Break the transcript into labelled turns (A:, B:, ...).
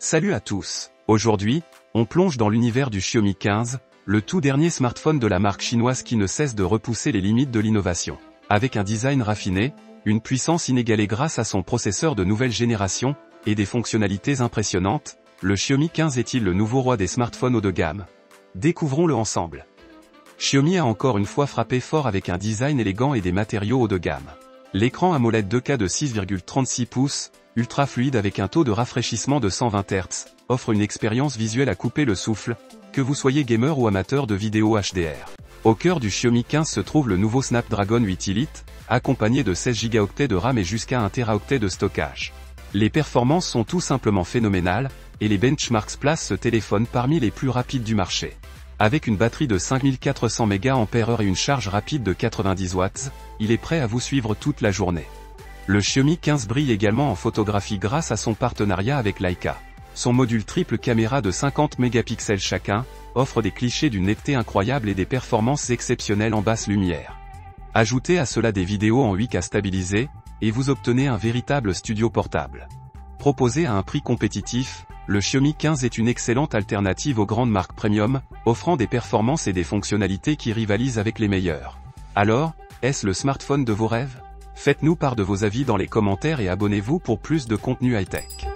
A: Salut à tous. Aujourd'hui, on plonge dans l'univers du Xiaomi 15, le tout dernier smartphone de la marque chinoise qui ne cesse de repousser les limites de l'innovation. Avec un design raffiné, une puissance inégalée grâce à son processeur de nouvelle génération, et des fonctionnalités impressionnantes, le Xiaomi 15 est-il le nouveau roi des smartphones haut de gamme? Découvrons-le ensemble. Xiaomi a encore une fois frappé fort avec un design élégant et des matériaux haut de gamme. L'écran AMOLED 2K de 6,36 pouces, ultra fluide avec un taux de rafraîchissement de 120 Hz, offre une expérience visuelle à couper le souffle, que vous soyez gamer ou amateur de vidéo HDR. Au cœur du Xiaomi 15 se trouve le nouveau Snapdragon 8 Elite, accompagné de 16 Go de RAM et jusqu'à 1 Teraoctet de stockage. Les performances sont tout simplement phénoménales, et les benchmarks placent ce téléphone parmi les plus rapides du marché. Avec une batterie de 5400 mAh et une charge rapide de 90 watts, il est prêt à vous suivre toute la journée. Le Xiaomi 15 brille également en photographie grâce à son partenariat avec Leica. Son module triple caméra de 50 mégapixels chacun, offre des clichés d'une netteté incroyable et des performances exceptionnelles en basse lumière. Ajoutez à cela des vidéos en 8K stabilisées, et vous obtenez un véritable studio portable. Proposé à un prix compétitif, le Xiaomi 15 est une excellente alternative aux grandes marques premium, offrant des performances et des fonctionnalités qui rivalisent avec les meilleures. Alors, est-ce le smartphone de vos rêves? Faites-nous part de vos avis dans les commentaires et abonnez-vous pour plus de contenu high-tech.